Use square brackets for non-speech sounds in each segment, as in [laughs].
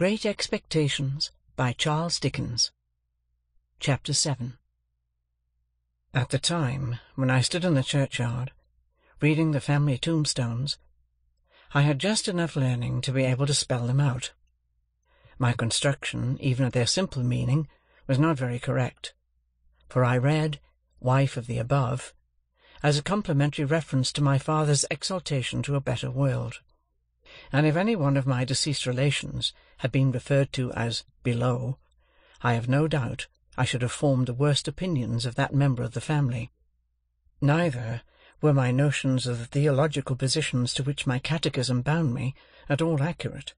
Great Expectations by Charles Dickens. Chapter 7 At the time when I stood in the churchyard, reading the family tombstones, I had just enough learning to be able to spell them out. My construction, even of their simple meaning, was not very correct, for I read "wife of the above" as a complimentary reference to my father's exaltation to a better world; and if any one of my deceased relations had been referred to as "below," I have no doubt I should have formed the worst opinions of that member of the family. Neither were my notions of the theological positions to which my catechism bound me, at all accurate,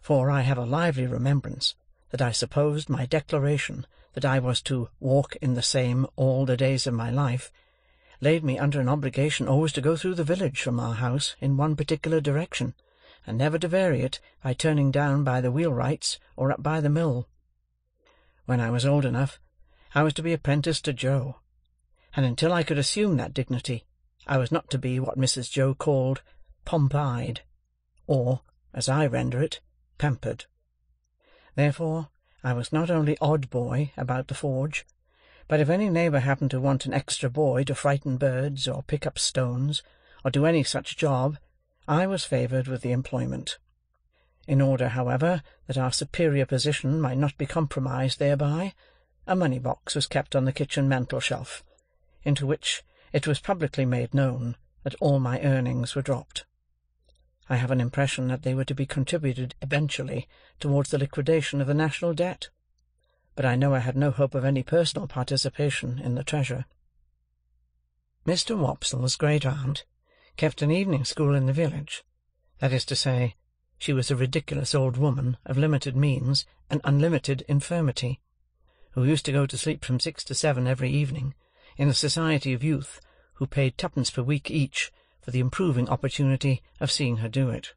for I have a lively remembrance that I supposed my declaration that I was to "walk in the same all the days of my life," laid me under an obligation always to go through the village from our house in one particular direction, and never to vary it by turning down by the wheelwright's or up by the mill. When I was old enough, I was to be apprenticed to Joe, and until I could assume that dignity, I was not to be what Mrs. Joe called "Pompeyed," or, as I render it, pampered. Therefore, I was not only odd boy about the forge, but if any neighbour happened to want an extra boy to frighten birds, or pick up stones, or do any such job, I was favoured with the employment. In order, however, that our superior position might not be compromised thereby, a money-box was kept on the kitchen mantel-shelf, into which it was publicly made known that all my earnings were dropped. I have an impression that they were to be contributed eventually towards the liquidation of the national debt, but I know I had no hope of any personal participation in the treasure. Mr. Wopsle's great-aunt kept an evening school in the village; that is to say, she was a ridiculous old woman of limited means and unlimited infirmity, who used to go to sleep from six to seven every evening in the society of youth who paid twopence per week each for the improving opportunity of seeing her do it.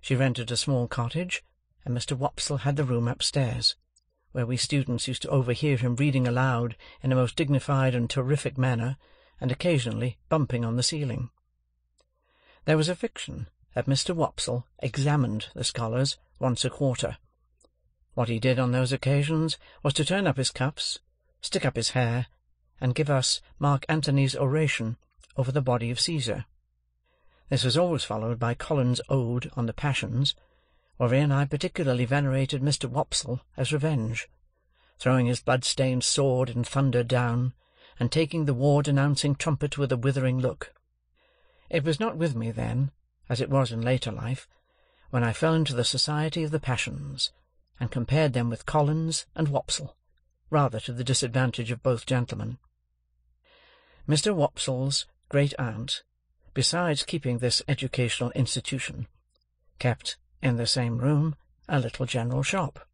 She rented a small cottage, and Mr. Wopsle had the room upstairs, where we students used to overhear him reading aloud in a most dignified and terrific manner, and occasionally bumping on the ceiling. There was a fiction that Mr. Wopsle examined the scholars once a quarter. What he did on those occasions was to turn up his cuffs, stick up his hair, and give us Mark Antony's oration over the body of Caesar. This was always followed by Collins's ode on the passions, wherein I particularly venerated Mr. Wopsle as revenge, throwing his blood-stained sword in thunder down, and taking the war-denouncing trumpet with a withering look. It was not with me then, as it was in later life, when I fell into the society of the passions, and compared them with Collins and Wopsle, rather to the disadvantage of both gentlemen. Mr. Wopsle's great-aunt, besides keeping this educational institution, kept, in the same room, a little general shop.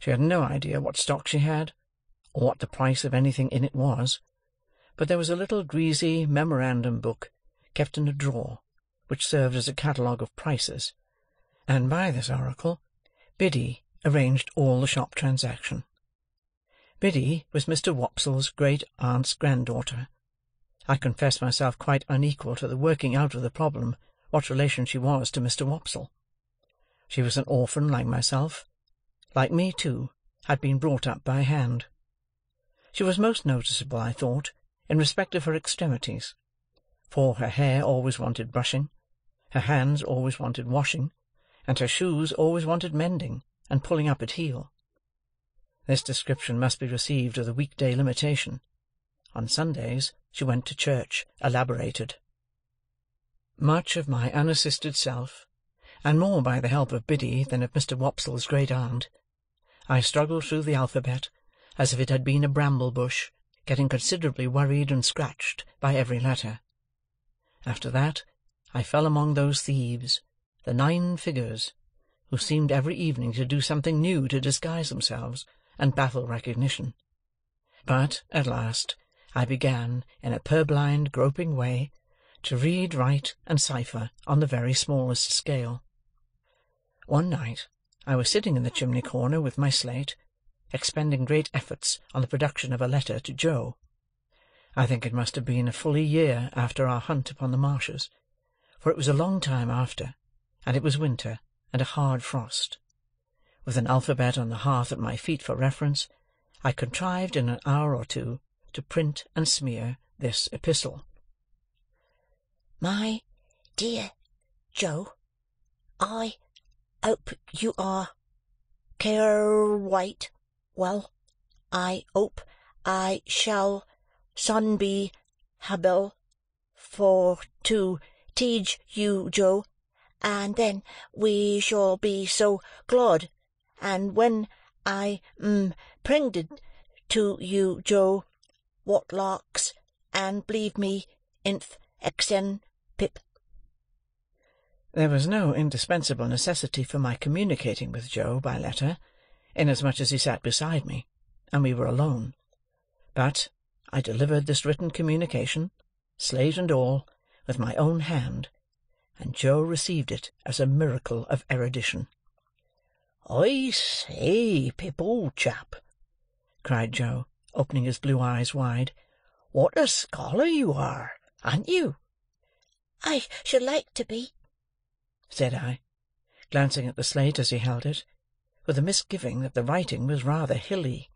She had no idea what stock she had, or what the price of anything in it was, but there was a little greasy memorandum book kept in a drawer, which served as a catalogue of prices, and by this oracle Biddy arranged all the shop transaction. Biddy was Mr. Wopsle's great-aunt's granddaughter, I confess myself quite unequal to the working out of the problem what relation she was to Mr. Wopsle. She was an orphan like myself; like me, too, had been brought up by hand. She was most noticeable, I thought, in respect of her extremities; for her hair always wanted brushing, her hands always wanted washing, and her shoes always wanted mending and pulling up at heel. This description must be received with a week-day limitation. On Sundays she went to church elaborated. Much of my unassisted self, and more by the help of Biddy than of Mr. Wopsle's great-aunt, I struggled through the alphabet as if it had been a bramble-bush, getting considerably worried and scratched by every letter. After that, I fell among those thieves, the nine figures, who seemed every evening to do something new to disguise themselves and baffle recognition. But, at last, I began, in a purblind, groping way, to read, write, and cipher on the very smallest scale. One night I was sitting in the chimney-corner with my slate, expending great efforts on the production of a letter to Joe. I think it must have been a fully year after our hunt upon the marshes, for it was a long time after, and it was winter, and a hard frost. with an alphabet on the hearth at my feet for reference, I contrived in an hour or two to print and smear this epistle. My dear Joe, I hope you are care white well. I hope I shall son be hable for to teach you, Joe, and then we shall be so glad, and when I mm, am pregnant to you, Joe, what larks, and believe me, inf exen pip. There was no indispensable necessity for my communicating with Joe by letter, inasmuch as he sat beside me, and we were alone. But I delivered this written communication, slate and all, with my own hand, and Joe received it as a miracle of erudition. "I say, Pip, old chap," cried Joe, opening his blue eyes wide, "what a scholar you are, an't you?" "I should like to be," said I, glancing at the slate as he held it, with a misgiving that the writing was rather hilly.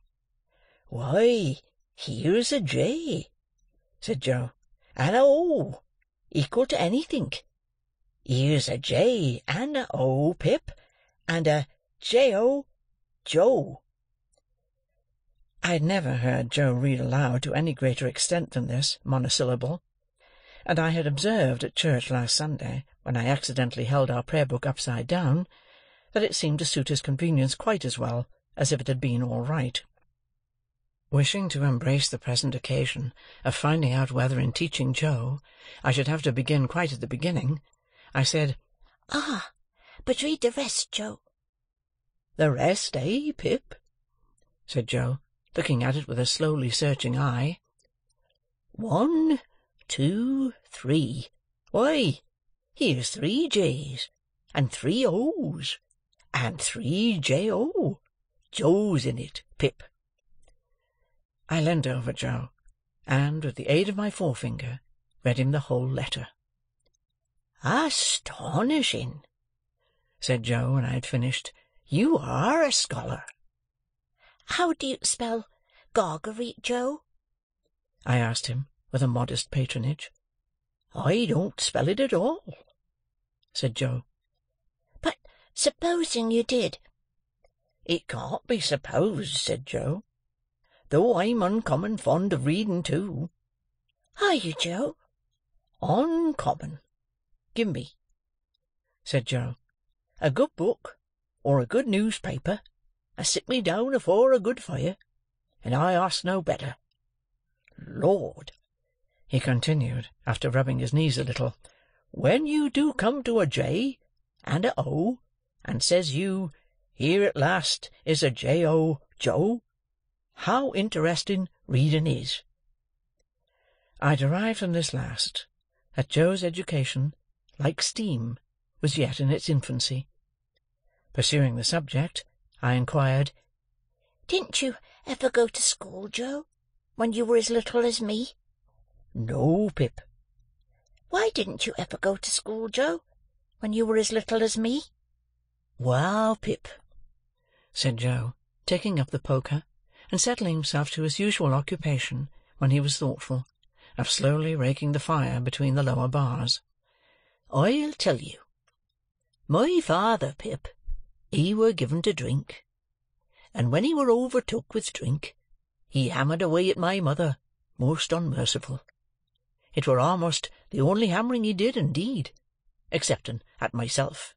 "Why, here's a J," said Joe, "and a O, equal to anythink. Here's a J and a O, Pip, and a J-O, Joe." I had never heard Joe read aloud to any greater extent than this monosyllable, and I had observed at church last Sunday, when I accidentally held our prayer book upside down, that it seemed to suit his convenience quite as well as if it had been all right. Wishing to embrace the present occasion of finding out whether in teaching Joe I should have to begin quite at the beginning, I said, "Ah, but read the rest, Joe." "The rest, eh, Pip?" said Joe, looking at it with a slowly searching eye. "One, two, three. Why, here's three J's, and three O's, and three J-O. Joes in it, Pip." I leaned over Joe, and, with the aid of my forefinger, read him the whole letter. "Astonishing!" said Joe, when I had finished. "You are a scholar." "How do you spell Gargery, Joe?" I asked him, with a modest patronage. "I don't spell it at all," said Joe. "But supposing you did?" "It can't be supposed," said Joe, "though I'm uncommon fond of reading too." "Are you, Joe?" "Uncommon. Give me," said Joe, "a good book, or a good newspaper, and sit me down afore a good fire, and I ask no better. Lord!" he continued, after rubbing his knees a little, "when you do come to a J and a O, and says you, 'Here at last is a J-O, Joe,' how interesting reading is!" I derived from this last, that Joe's education like steam, was yet in its infancy. Pursuing the subject, I inquired, "Didn't you ever go to school, Joe, when you were as little as me?" "No, Pip." "Why didn't you ever go to school, Joe, when you were as little as me?" "Well, Pip," said Joe, taking up the poker, and settling himself to his usual occupation, when he was thoughtful, of slowly raking the fire between the lower bars. I'll tell you. My father, Pip, he were given to drink, and when he were overtook with drink, he hammered away at my mother, most unmerciful. It were almost the only hammering he did, indeed, excepting at myself;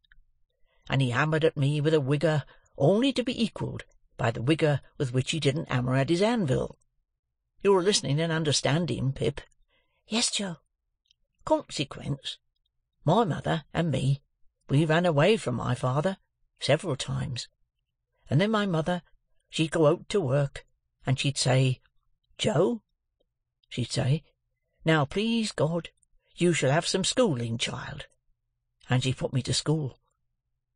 and he hammered at me with a wigour only to be equalled by the wigour with which he didn't hammer at his anvil. You're listening and understanding, Pip?" "Yes, Joe." "Consequence. My mother and me, we ran away from my father, several times; and then my mother, she'd go out to work, and she'd say, 'Joe,' she'd say, 'now, please God, you shall have some schooling, child,' and she put me to school.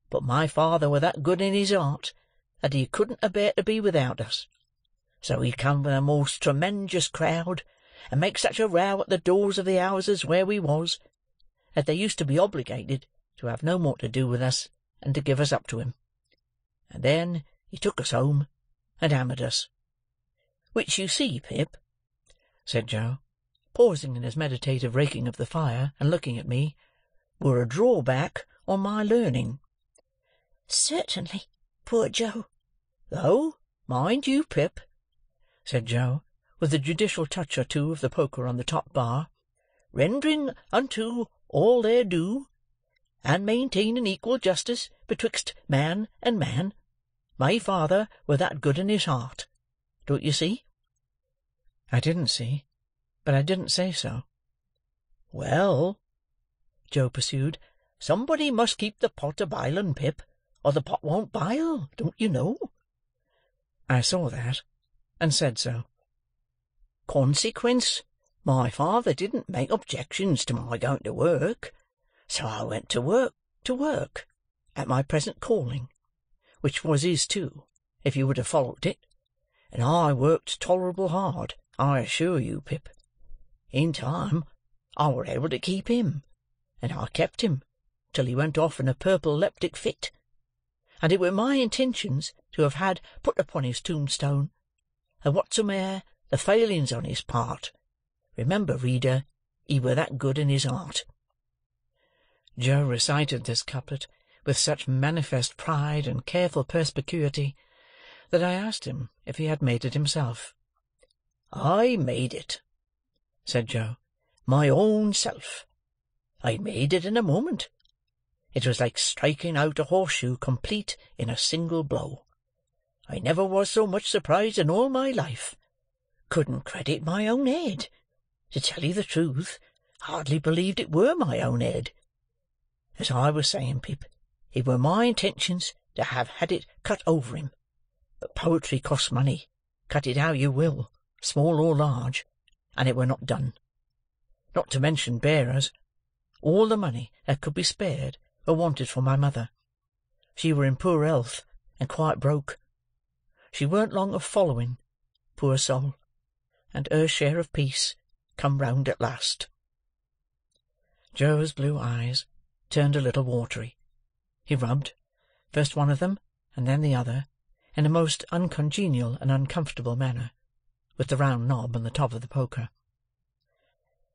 But my father were that good in his heart that he couldn't abear to be without us; so he'd come with a most tremenjous crowd, and make such a row at the doors of the houses where we was that they used to be obligated to have no more to do with us, and to give us up to him. and then he took us home and hammered us. Which you see, Pip," said Joe, pausing in his meditative raking of the fire, and looking at me, "were a drawback on my learning." Certainly, poor Joe. "Though, mind you, Pip," said Joe, with a judicial touch or two of the poker on the top bar, "rendering unto all their due, and maintaining equal justice betwixt man and man, my father were that good in his heart. Don't you see?" I didn't see, but I didn't say so. "Well," Joe pursued, "somebody must keep the pot a bilin', Pip, or the pot won't bile, don't you know?" I saw that, and said so. Consequence, my father didn't make objections to my going to work, so I went to work, to work, at my present calling, which was his too, if you would have followed it, and I worked tolerable hard, I assure you, Pip. In time, I were able to keep him, and I kept him till he went off in a purple leptic fit, and it were my intentions to have had put upon his tombstone, that whatsome'er the failings on his part, remember, reader, he were that good in his heart." Joe recited this couplet with such manifest pride and careful perspicuity, that I asked him if he had made it himself. "I made it," said Joe, "my own self. I made it in a moment. It was like striking out a horseshoe complete in a single blow. I never was so much surprised in all my life. Couldn't credit my own head. To tell you the truth, hardly believed it were my own head. As I was saying, Pip, it were my intentions to have had it cut over him, but poetry costs money, cut it how you will, small or large, and it were not done. Not to mention bearers. All the money that could be spared were wanted for my mother. She were in poor health, and quite broke. She weren't long of following, poor soul and her share of peace come round at last." Joe's blue eyes turned a little watery. He rubbed, first one of them and then the other, in a most uncongenial and uncomfortable manner, with the round knob on the top of the poker.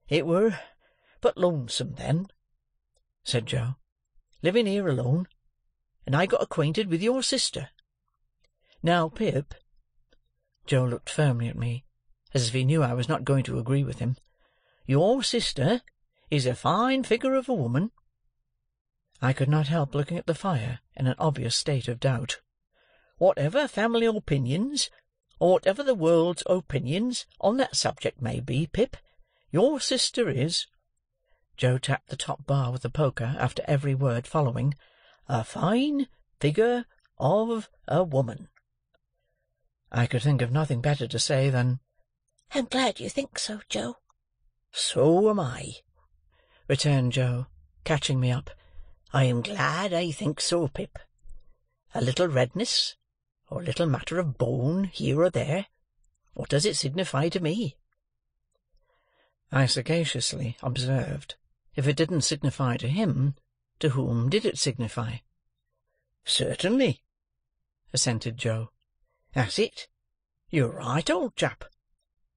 "It were but lonesome then," said Joe, "living here alone, and I got acquainted with your sister. Now, Pip," Joe looked firmly at me, as if he knew I was not going to agree with him, "your sister is a fine figure of a woman." I could not help looking at the fire in an obvious state of doubt. "Whatever family opinions, or whatever the world's opinions on that subject may be, Pip, your sister is," Joe tapped the top bar with the poker after every word following, "a fine figure of a woman." I could think of nothing better to say than I'm glad you think so, Joe." "So am I," returned Joe, catching me up. "I am glad I think so, Pip. A little redness, or a little matter of bone here or there, what does it signify to me?" I sagaciously observed, if it didn't signify to him, to whom did it signify? "Certainly," assented Joe. "That's it. You're right, old chap.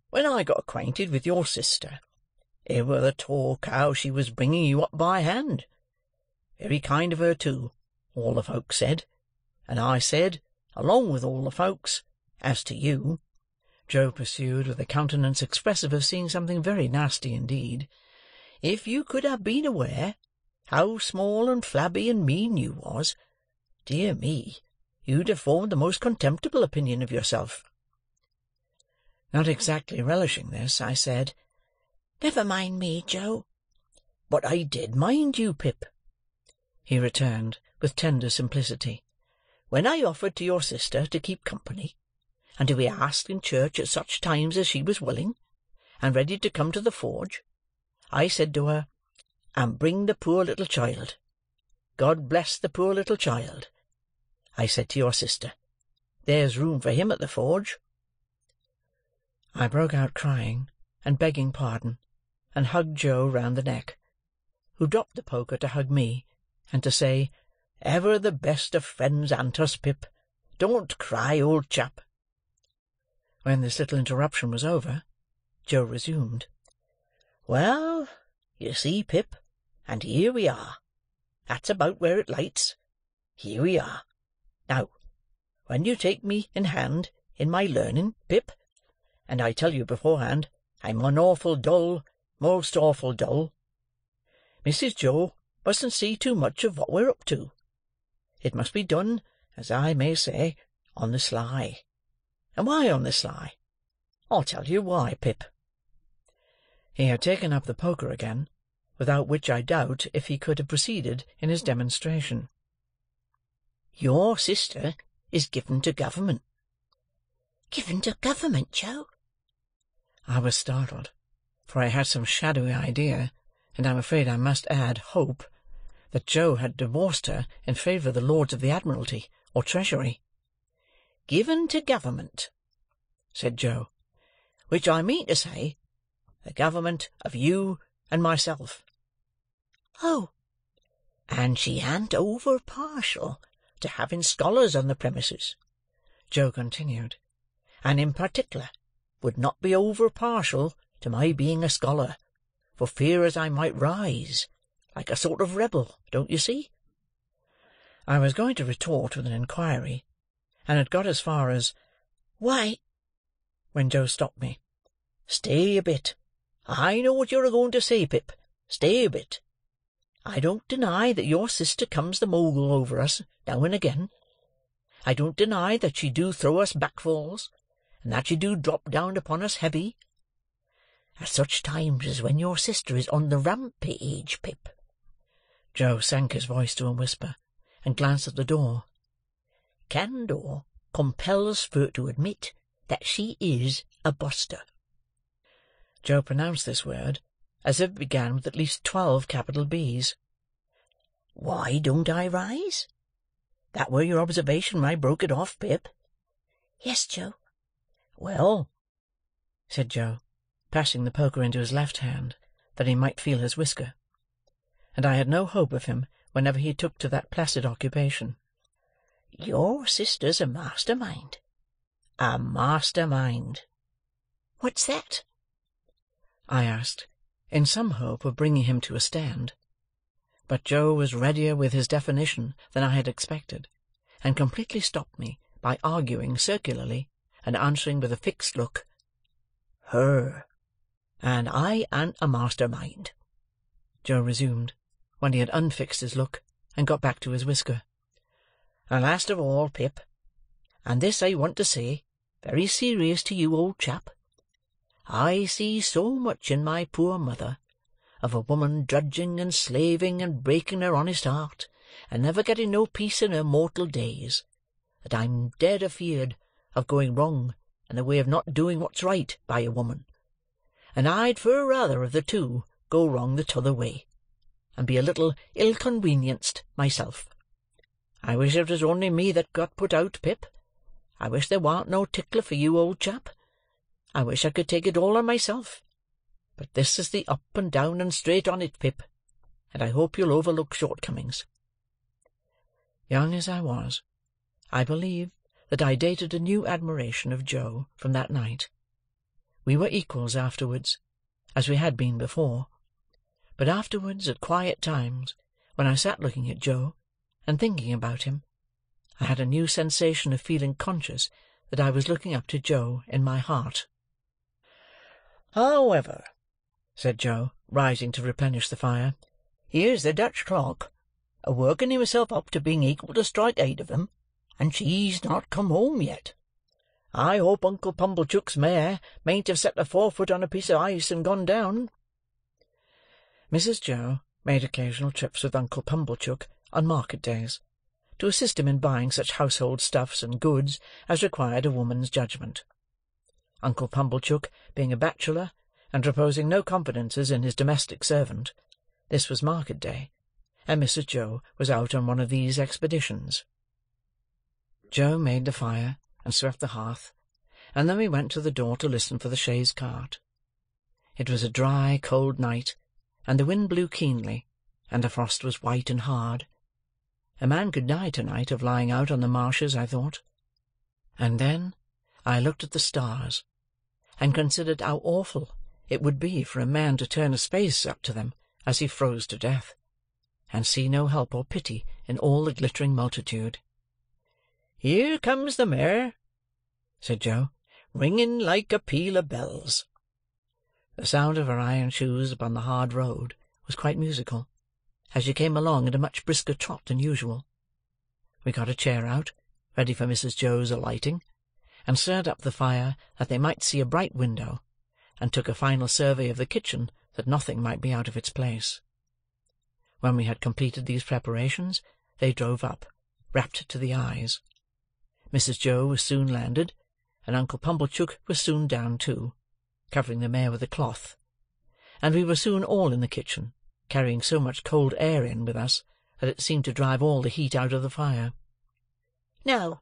When I got acquainted with your sister, it were the talk how she was bringing you up by hand. Very kind of her too, all the folks said; and I said, along with all the folks, as to you," Joe pursued, with a countenance expressive of seeing something very nasty indeed, "if you could have been aware how small and flabby and mean you was, dear me, you'd have formed the most contemptible opinion of yourself. Not exactly relishing this, I said, "Never mind me, Joe." "But I did mind you, Pip," he returned, with tender simplicity. "When I offered to your sister to keep company, and to be asked in church at such times as she was willing, and ready to come to the forge, I said to her, 'And bring the poor little child. God bless the poor little child,' I said to your sister. There's room for him at the forge. I broke out crying, and begging pardon, and hugged Joe round the neck, who dropped the poker to hug me, and to say, "Ever the best of friends, Antos, Pip, don't cry, old chap." When this little interruption was over, Joe resumed. "Well, you see, Pip, and here we are. That's about where it lights. Here we are. Now, when you take me in hand in my learning, Pip, and I tell you beforehand I'm an awful dull, most awful dull, Mrs. Joe mustn't see too much of what we're up to. It must be done, as I may say, on the sly. And why on the sly? I'll tell you why, Pip." He had taken up the poker again, without which I doubt if he could have proceeded in his demonstration. "Your sister is given to government." Given to government, Joe? I was startled, for I had some shadowy idea, and I am afraid I must add hope, that Joe had divorced her in favour of the Lords of the Admiralty or Treasury. "Given to government," said Joe, "which I mean to say, the government of you and myself." Oh! "And she an't over partial to having scholars on the premises," Joe continued, "and in particular would not be over partial to my being a scholar, for fear as I might rise, like a sort of rebel, don't you see?" I was going to retort with an inquiry, and had got as far as Why—" when Joe stopped me. "Stay a bit. I know what you're a going to say, Pip. Stay a bit. I don't deny that your sister comes the mogul over us, now and again. I don't deny that she do throw us backfalls, and that she do drop down upon us heavy. At such times as when your sister is on the rampage, Pip." Joe sank his voice to a whisper, and glanced at the door. "Candour compels fur to admit that she is a buster." Joe pronounced this word as if it began with at least twelve capital B's. "Why don't I rise? That were your observation when I broke it off, Pip?" Yes, Joe. "Well," said Joe, passing the poker into his left hand, that he might feel his whisker; and I had no hope of him whenever he took to that placid occupation. "your sister's a master mind. A master mind." What's that? I asked, in some hope of bringing him to a stand. But Joe was readier with his definition than I had expected, and completely stopped me by arguing circularly, and answering with a fixed look, "Her. And I an't a master mind," Joe resumed, when he had unfixed his look, and got back to his whisker. "And last of all, Pip, and this I want to say, very serious to you, old chap. I see so much in my poor mother, of a woman drudging and slaving and breaking her honest heart, and never getting no peace in her mortal days, that I'm dead afeard of going wrong in the way of not doing what's right by a woman, and I'd fur rather of the two go wrong the t'other way, and be a little ill-conwenienced myself. I wish it was only me that got put out, Pip. I wish there warn't no tickler for you, old chap. I wish I could take it all on myself. But this is the up and down and straight on it, Pip, and I hope you'll overlook shortcomings." Young as I was, I believe that I dated a new admiration of Joe from that night. We were equals afterwards, as we had been before; but afterwards, at quiet times, when I sat looking at Joe, and thinking about him, I had a new sensation of feeling conscious that I was looking up to Joe in my heart. "However," said Joe, rising to replenish the fire, "here's the Dutch clock, a working himself up to being equal to strike eight of 'em, and she's not come home yet. I hope Uncle Pumblechook's mare mayn't have set her forefoot on a piece of ice and gone down." Mrs. Joe made occasional trips with Uncle Pumblechook on market days, to assist him in buying such household stuffs and goods as required a woman's judgment. Uncle Pumblechook being a bachelor, and reposing no confidences in his domestic servant, this was market day, and Mrs. Joe was out on one of these expeditions. Joe made the fire, and swept the hearth, and then we went to the door to listen for the chaise cart. It was a dry, cold night, and the wind blew keenly, and the frost was white and hard. A man could die to-night of lying out on the marshes, I thought. And then I looked at the stars, and considered how awful it would be for a man to turn his face up to them as he froze to death, and see no help or pity in all the glittering multitude. "Here comes the mare," said Joe, "ringing like a peal of bells." The sound of her iron shoes upon the hard road was quite musical, as she came along at a much brisker trot than usual. We got a chair out, ready for Mrs. Joe's alighting, and stirred up the fire that they might see a bright window, and took a final survey of the kitchen that nothing might be out of its place. When we had completed these preparations, they drove up, wrapped to the eyes. Mrs. Joe was soon landed, and Uncle Pumblechook was soon down too, covering the mare with a cloth; and we were soon all in the kitchen, carrying so much cold air in with us, that it seemed to drive all the heat out of the fire. "Now,"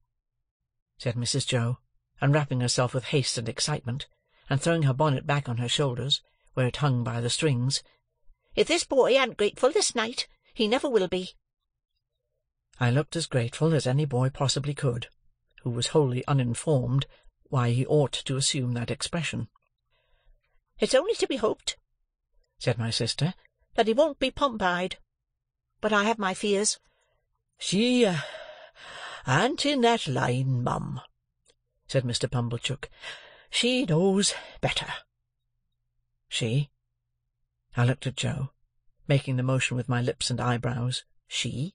said Mrs. Joe, unwrapping herself with haste and excitement, and throwing her bonnet back on her shoulders, where it hung by the strings, "if this boy an't grateful this night, he never will be." I looked as grateful as any boy possibly could, who was wholly uninformed why he ought to assume that expression. "It's only to be hoped," said my sister, "that he won't be Pompeyed. But I have my fears." "She uh, an't in that line, mum," said Mr. Pumblechook. "She knows better." She? I looked at Joe, making the motion with my lips and eyebrows, she?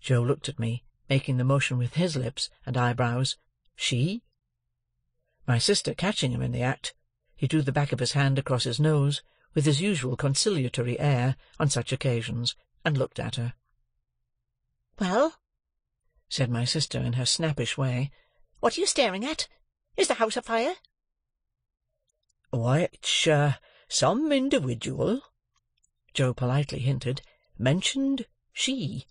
Joe looked at me, making the motion with his lips and eyebrows, she? My sister catching him in the act, he drew the back of his hand across his nose, with his usual conciliatory air on such occasions, and looked at her. "Well," said my sister in her snappish way, "what are you staring at? Is the house afire?" "Which uh, some individual," Joe politely hinted, "mentioned she."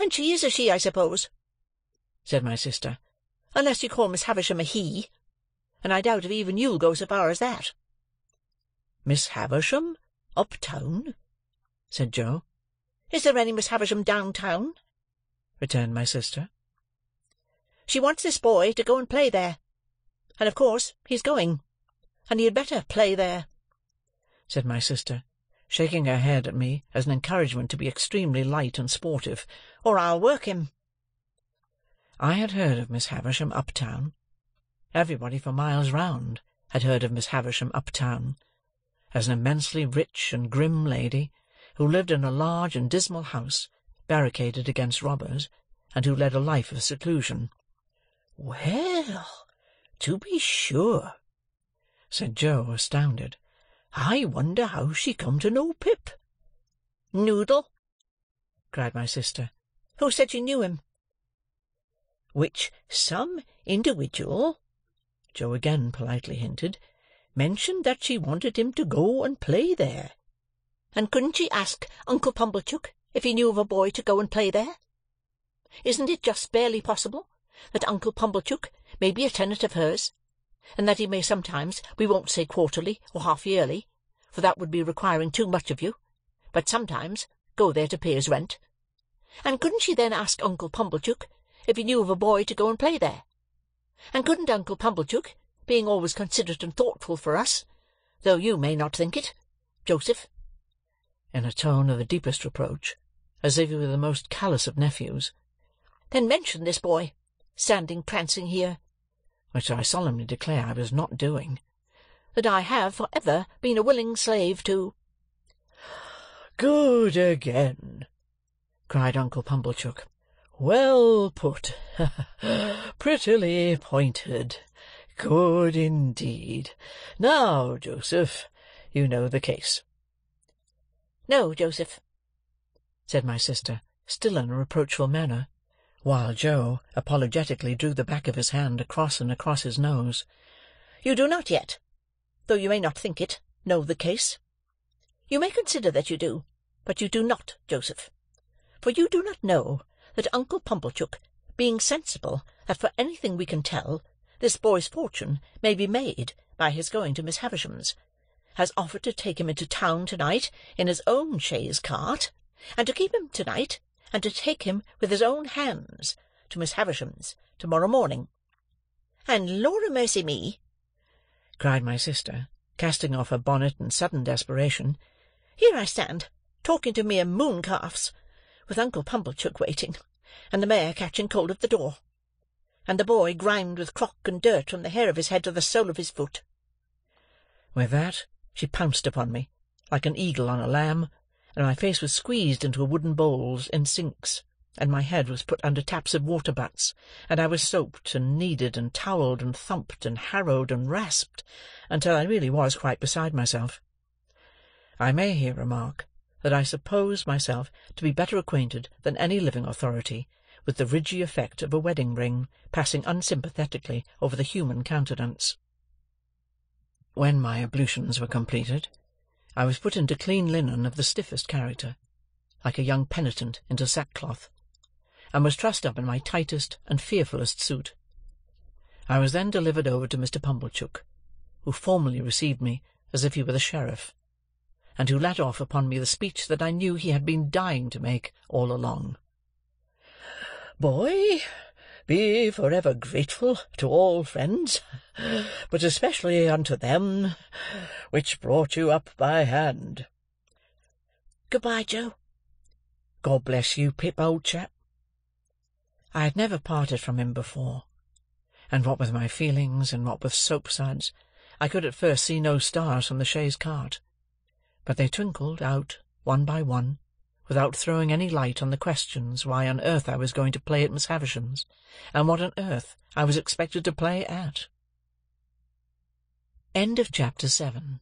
"And she is a she, I suppose?" said my sister. "Unless you call Miss Havisham a he, and I doubt if even you'll go so far as that." "Miss Havisham? Up town?" said Joe. "Is there any Miss Havisham down town?" returned my sister. She wants this boy to go and play there, and of course he's going, and he had better play there," said my sister, shaking her head at me as an encouragement to be extremely light and sportive, "or I'll work him." I had heard of Miss Havisham up town. Everybody for miles round had heard of Miss Havisham up town, as an immensely rich and grim lady, who lived in a large and dismal house, barricaded against robbers, and who led a life of seclusion. "Well, to be sure!" said Joe, astounded. "I wonder how she come to know Pip." "Noodle!" cried my sister. "Who said she knew him?" "Which some individual," Joe again politely hinted, "mentioned that she wanted him to go and play there." "And couldn't she ask Uncle Pumblechook if he knew of a boy to go and play there? Isn't it just barely possible that Uncle Pumblechook may be a tenant of hers, and that he may sometimes, we won't say quarterly or half yearly, for that would be requiring too much of you, but sometimes go there to pay his rent? And couldn't she then ask Uncle Pumblechook if he knew of a boy to go and play there? And couldn't Uncle Pumblechook, being always considerate and thoughtful for us, though you may not think it, Joseph," in a tone of the deepest reproach, as if he were the most callous of nephews, "then mention this boy, standing prancing here," which I solemnly declare I was not doing, "that I have for ever been a willing slave to." "Good again!" cried Uncle Pumblechook. "Well put! [laughs] Prettily pointed! Good indeed! Now, Joseph, you know the case." "No, Joseph," said my sister, still in a reproachful manner, while Joe apologetically drew the back of his hand across and across his nose. "You do not yet, though you may not think it, know the case. You may consider that you do, but you do not, Joseph. For you do not know that Uncle Pumblechook, being sensible that for anything we can tell, this boy's fortune may be made by his going to Miss Havisham's, has offered to take him into town to-night in his own chaise cart, and to keep him to-night, and to take him with his own hands to Miss Havisham's to-morrow morning." "And Lord a mercy me!" cried my sister, casting off her bonnet in sudden desperation. "Here I stand, talking to mere mooncalves, with Uncle Pumblechook waiting, and the mare catching cold at the door, and the boy grimed with crock and dirt from the hair of his head to the sole of his foot." With that she pounced upon me, like an eagle on a lamb, and my face was squeezed into wooden bowls in sinks, and my head was put under taps of water butts, and I was soaped, and kneaded, and towelled, and thumped, and harrowed, and rasped, until I really was quite beside myself. I may here remark that I suppose myself to be better acquainted than any living authority with the ridgy effect of a wedding ring passing unsympathetically over the human countenance. When my ablutions were completed, I was put into clean linen of the stiffest character, like a young penitent into sackcloth, and was trussed up in my tightest and fearfullest suit. I was then delivered over to Mr. Pumblechook, who formally received me as if he were the sheriff, and who let off upon me the speech that I knew he had been dying to make all along. "Boy, be for ever grateful to all friends, but especially unto them which brought you up by hand." "Good-bye, Joe." "God bless you, Pip, old chap." I had never parted from him before, and what with my feelings, and what with soap-suds, I could at first see no stars from the chaise cart; but they twinkled out one by one without throwing any light on the questions why on earth I was going to play at Miss Havisham's, and what on earth I was expected to play at. End of Chapter 7